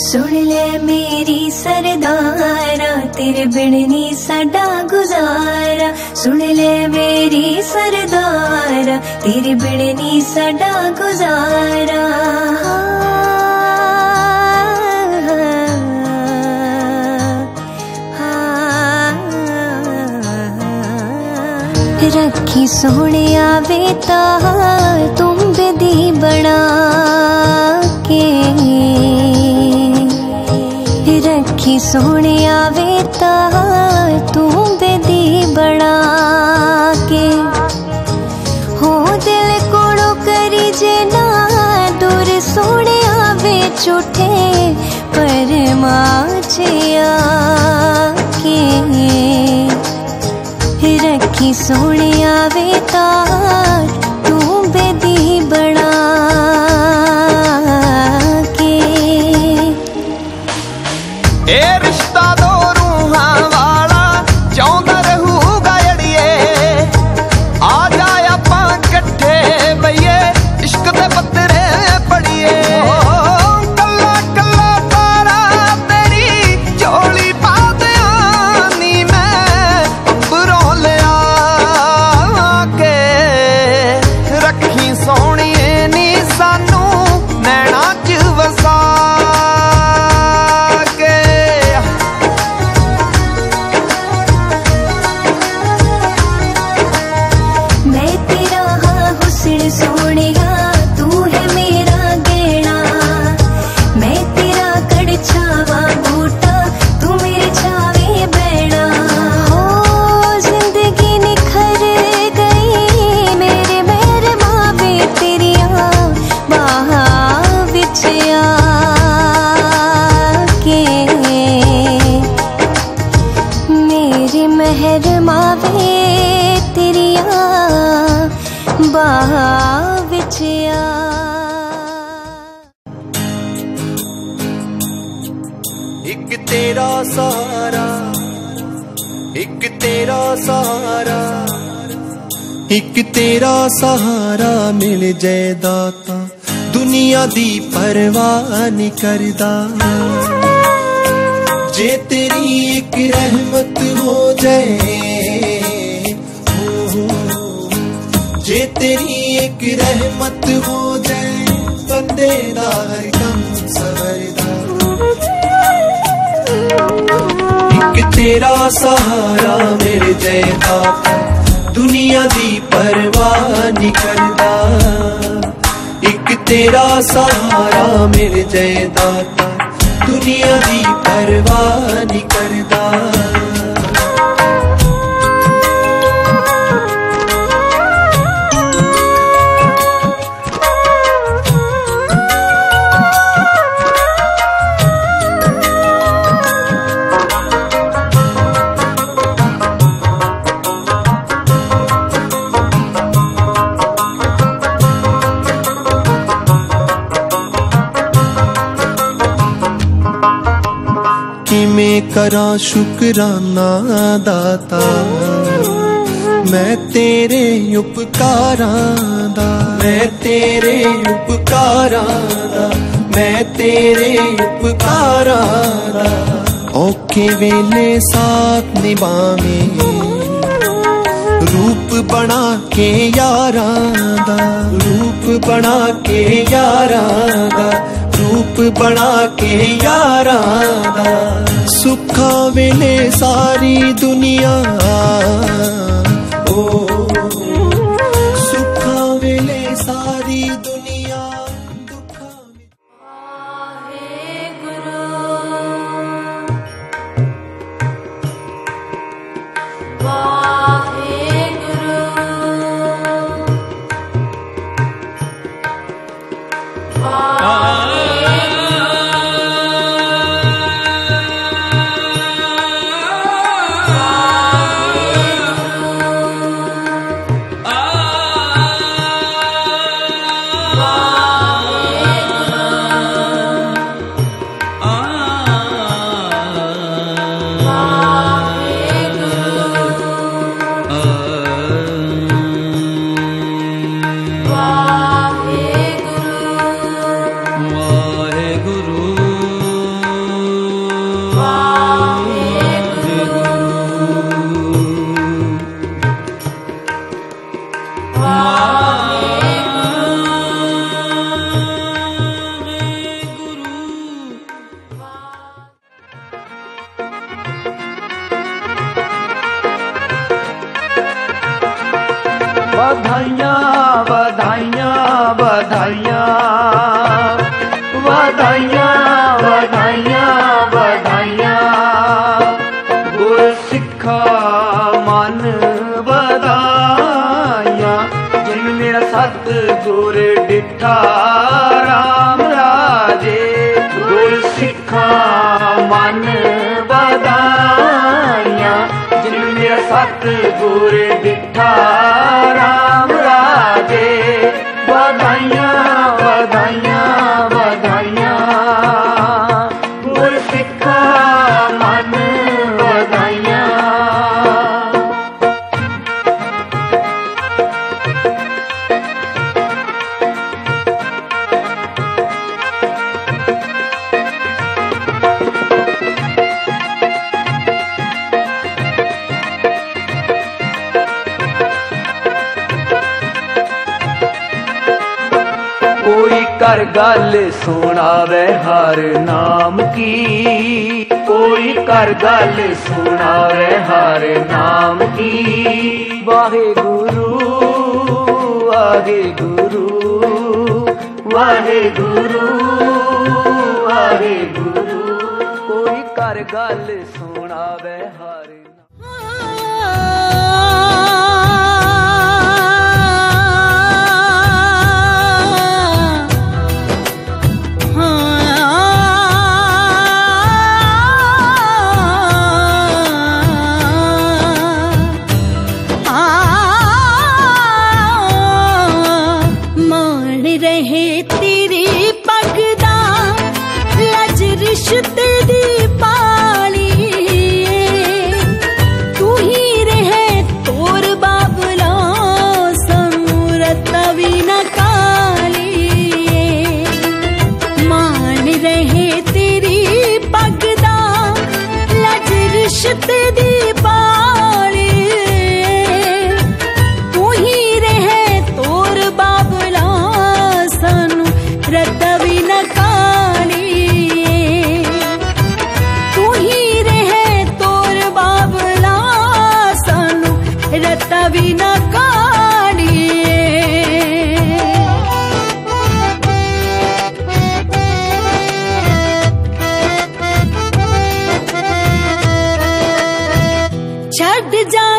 सुन ले मेरी सरदारा तेरे बिन नी साडा गुजारा। सुन ले मेरी सरदारा तेरे बिन नी साडा गुजारा। रखी सोने हा री बेदी बना ਸੋਹਣਿਆ ਵੇ ਤਾਂ ਤੂੰ ਬੇਦੀ ਬਣਾ ਕੇ। ਹੋ ਦਿਲ ਕੋੜੋ ਕਰੀ ਜੇ ਨਾ ਦੂਰ ਸੋਹਣਿਆ ਵੇ ਝੂਠੇ शहर मावे तेरिया बाविचिया एक तेरा सहारा, एक तेरा सहारा, एक तेरा सहारा मिल जाए दाता, दुनिया दी परवाह नहीं करदा। मुझे तेरी एक रहमत हो जाए। मुझे तेरी एक रहमत हो जाए बंदेरा हर कम सवरदा एक तेरा सहारा मेरे जय बाबा दुनिया दी परवाह निकलदा एक तेरा सहारा मेरे जय दाता दुनिया दी परवाह नहीं करदा में करा शुकराना दाता। मैं तेरे उपकार मैं तेरे उपकारा दा। मैं तेरे उपकारा औखे वेले साथ निभावे। रूप बना के यारा दा। रूप बना के यारा दा। बना के यारा सुखा वेले सारी दुनिया। ओ ਗੁਰ ਡਿਠਾ ਰਾਮ ਰਾਜੇ ਗੁਰ ਸਿੱਖਾਂ ਮਨ ਵਧਾਈਆਂ। ਜਿਨ ਮੇਰਾ ਸਤ ਗੁਰ ਡਿਠਾ हर गल सुनावे, हर नाम की। कोई कर गल सुनावे, हर नाम की। वाहे गुरु वाहे गुरु वाहे गुरु वाहे गुरु कोई कर गल सुनावे, हर बढ़ जा